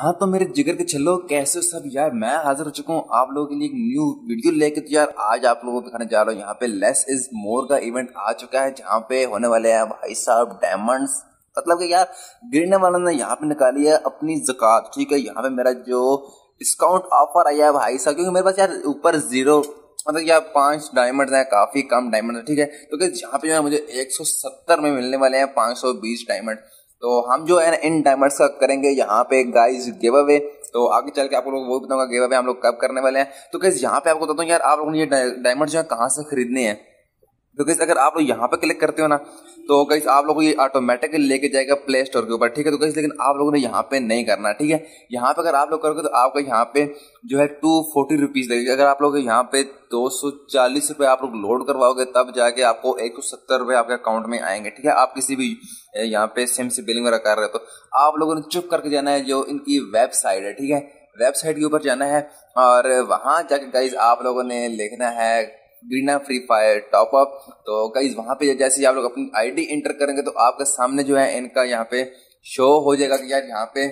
हाँ तो मेरे जिगर के छल्लो कैसे सब यार, मैं हाजिर हो चुका हूँ आप लोगों के लिए एक न्यू वीडियो लेके। तो यार, आज आप लोगों को दिखाने जा रहा हूँ। यहाँ पे लेस इज़ मोर का इवेंट आ चुका है, जहाँ पे होने वाले हैं भाई साहब डायमंड्स मतलब कि यार, गिरने वालों ने यहाँ पे निकाली है अपनी जक़ात, ठीक है? यहाँ पे मेरा जो डिस्काउंट ऑफ़र आया है भाई साहब, क्योंकि मेरे पास यार ऊपर ज़ीरो मतलब यार पाँच डायमंड है, काफ़ी कम डायमंड है, ठीक है? तो यहाँ पे जो है मुझे 170 में मिलने वाले हैं 520 डायमंड तो हम जो है इन डायमंड्स का करेंगे। यहाँ पे गाइस गिव अवे तो आगे चल के आप लोग वो बताऊँगा गिव अवे हम लोग कब करने वाले हैं। तो गाइस यहाँ पे आपको बताता हूँ यार आप लोगों ने ये डायमंड जो है कहाँ से खरीदने हैं? तो गाइस अगर आप लोग यहाँ पे क्लिक करते हो ना तो गाइस आप लोगों को ये ऑटोमेटिकली लेके जाएगा प्ले स्टोर के ऊपर, ठीक है? तो गाइस लेकिन आप लोगों ने यहाँ पे नहीं करना, ठीक है? यहाँ पे अगर आप लोग करोगे तो आपको यहाँ पे जो है टू फोर्टी रुपीज़ लगेगा अगर आप लोग यहाँ पे दो सौ चालीस रुपए आप लोग लोड करवाओगे, तब जाके आपको एक सौ सत्तर रुपए आपके अकाउंट में आएँगे, ठीक है? आप किसी भी यहाँ पे सिम से बिलिंग वगैरह कर रहे हो तो आप लोगों ने चुप करके जाना है जो इनकी वेबसाइट है, ठीक है? वेबसाइट के ऊपर जाना है, और वहाँ जाके गाइज़ आप लोगों ने लिखना है Garena free fire, top up. तो गाइज़ वहाँ पे जैसे आप लोग अपनी आईडी एंटर करेंगे तो आपके सामने जो है इनका यहाँ पे शो हो जाएगा कि यार यहाँ पे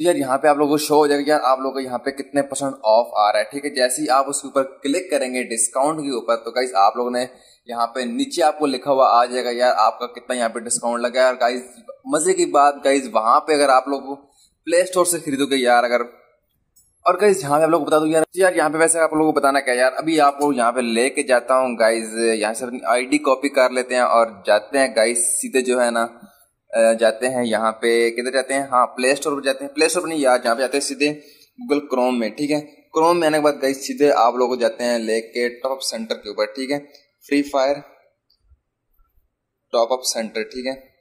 यार यहाँ पे आप लोगों को शो हो जाएगा यार आप लोगों को यहाँ पे कितने परसेंट ऑफ़ आ रहा है, ठीक है? जैसे ही आप उसके ऊपर क्लिक करेंगे डिस्काउंट के ऊपर तो गाइज़ आप लोगों ने यहाँ पे नीचे आपको लिखा हुआ आ जाएगा, यार आपका कितना यहाँ पे डिस्काउंट लगा यार गाइज़ मज़े की बात गाइज़ वहाँ पे अगर आप लोग प्ले स्टोर से खरीदोगे, यार अगर और गाइज़ यहाँ पे आप लोग बता दो यार यार यहाँ पे वैसे आप लोगों को बताना क्या यार, अभी आपको यहाँ पे लेके जाता हूँ गाइज़ यहाँ से अपनी आईडी कॉपी कर लेते हैं और जाते हैं गाइज़ सीधे जो है ना जाते हैं यहाँ पे, किधर जाते हैं? हाँ प्ले स्टोर पर जाते हैं। प्ले स्टोर पर नहीं, यार, जहाँ पे जाते हैं सीधे गूगल क्रोम में, ठीक है? क्रोम में आने के बाद गाइज़ सीधे आप लोग जाते हैं लेके टॉप सेंटर के ऊपर, ठीक है? Free fire top up centre ठीक है?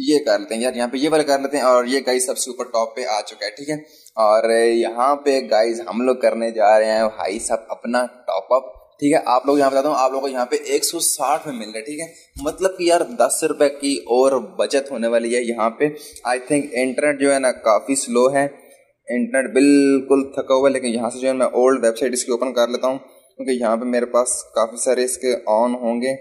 ये कर लेते हैं, यार यहाँ पे ये वाला कर लेते हैं और ये गाइस सबसे ऊपर टॉप पे आ चुका है, ठीक है? और यहाँ पे गाइस हम लोग करने जा रहे हैं, भाई सब अपना टॉप अप ठीक है? आप लोग यहाँ बताता हूँ, आप लोगों को यहाँ पे 160 में मिल रहा है ठीक है? मतलब कि यार दस रुपए की और बचत होने वाली है यहाँ पे। आई थिंक इंटरनेट जो है ना काफ़ी स्लो है। इंटरनेट बिल्कुल थका हुआ है, लेकिन यहाँ से जो है मैं ओल्ड वेबसाइट इसकी ओपन कर लेता हूँ, क्योंकि यहाँ पे मेरे पास काफ़ी सारे इसके ऑन होंगे।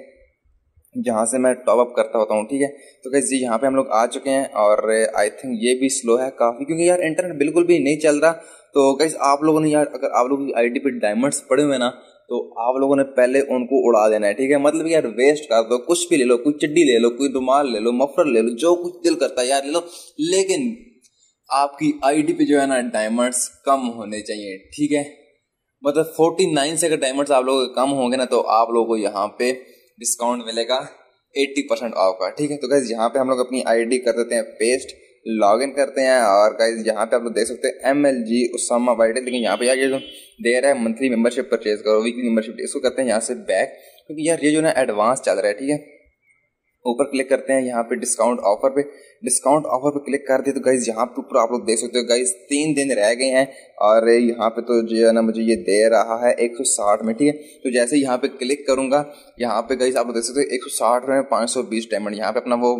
जहाँ से मैं टॉप अप करता होता हूँ, ठीक है? तो कैसे जी, यहाँ पे हम लोग आ चुके हैं और आई थिंक ये भी स्लो है काफ़ी, क्योंकि यार इंटरनेट बिल्कुल भी नहीं चल रहा। तो कैसे आप लोगों ने यार, अगर आप लोगों की आई पे डायमंड्स पड़े हुए ना तो आप लोगों ने पहले उनको उड़ा देना है, ठीक है? मतलब यार वेस्ट कर दो, कुछ भी ले लो, कोई चड्डी ले लो, कोई रुमाल ले लो मफर ले लो, जो कुछ दिल करता है यार ले लो। लेकिन आपकी आईडी पे जो है ना डायमंड्स कम होने चाहिए, ठीक है? मतलब फोर्टी नाइन से अगर डायमंड्स आप लोगों के कम होंगे ना तो आप लोगों को यहाँ पे डिस्काउंट मिलेगा 80 परसेंट ऑफ़ का। ठीक है तो गाइज़ यहाँ पे हम लोग अपनी आईडी कर देते हैं पेस्ट लॉग इन करते हैं, और गाइज़ यहाँ पे आप लोग देख सकते हैं M L G Usama wide लेकिन यहाँ पे ये जो दे रहा है मंथली मेंबरशिप परचेज करो वीकली मेंबरशिप इसको करते हैं यहाँ से बैक क्योंकि यार ये जो ना एडवांस चल रहा है, ठीक है ऊपर क्लिक करते हैं, यहाँ पे डिस्काउंट ऑफ़र पे। डिस्काउंट ऑफ़र पे क्लिक कर दे तो गाइज़ यहाँ पे ऊपर आप लोग देख सकते हो गाइज़ तीन दिन रह गए हैं और यहाँ पे तो जो है ना मुझे ये दे रहा है 160 में, ठीक है? तो जैसे यहाँ पे क्लिक करूँगा, यहाँ पे गाइज़ आप लोग देख सकते हो, एक सौ साठ में पाँच सौ बीस डायमंड यहाँ पे अपना वो,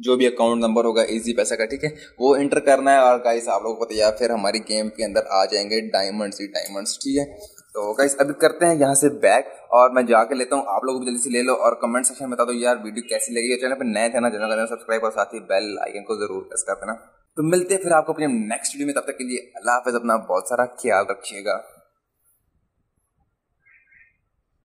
जो भी अकाउंट नंबर होगा इजी पैसा का, ठीक है? वो एंटर करना है और गाइज़ आप लोग को पता फिर हमारी गेम के अंदर आ जाएँगे डायमंड ही डायमंड्स ठीक है? तो गाइस अभी करते हैं यहाँ से बैक और मैं जाके लेता हूँ। आप लोग भी जल्दी से ले लो और कमेंट सेक्शन में बता दो यार वीडियो कैसी लगी। चैनल पर नए थे ना चैनल का सब्सक्राइब और साथ ही बेल आइकन को ज़रूर प्रेस कर देना तो मिलते हैं फिर आपको अपने नेक्स्ट वीडियो में। तब तक के लिए अल्लाह हाफिज, अपना बहुत सारा ख्याल रखिएगा।